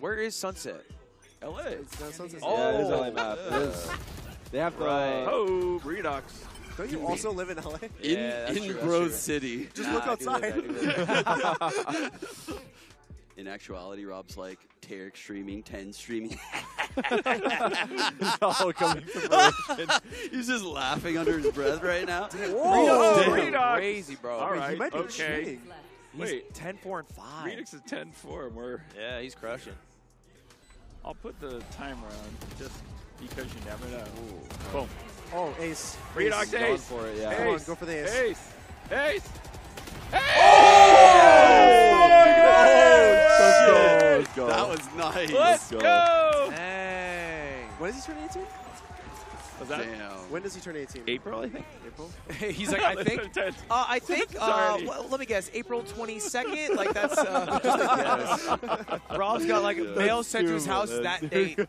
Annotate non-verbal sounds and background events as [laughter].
Where is Sunset? LA. It's not Sunset. Oh. Yeah, it is LA map. [laughs] It is. They have the Right. Uh, oh, Reduxx. Don't you also live in LA? in, Yeah, that's in true, Grove. City. Just Nah, look I do live outside. there, I do live there. [laughs] In actuality, Rob's like Tarik streaming, Ten streaming. [laughs] It's all coming to fruition. He's just laughing under his breath right now. Whoa, Damn. Reduxx. Crazy, bro. All right, Wait, right. he might be okay. cheating. He's Wait. 10, 4, and 5. Reduxx is 10-4, and we're. Yeah, he's crushing. I'll put the timer on just because you never know. Boom. Oh, ace. Reduxx Ace. Going ace. for it, yeah. Come on, go for the ace. Ace. Ace. Let's go. Let's go. That was nice. Let's go. go. Dang. When does he turn 18? Was that Damn. When does he turn 18? April, I think? April? [laughs] [laughs] he's [laughs] like, I think. Uh, I think. Uh, well, let me guess. April 22nd. Like that's uh, just a guess. Rob's got like mail sent to his house that That's date. too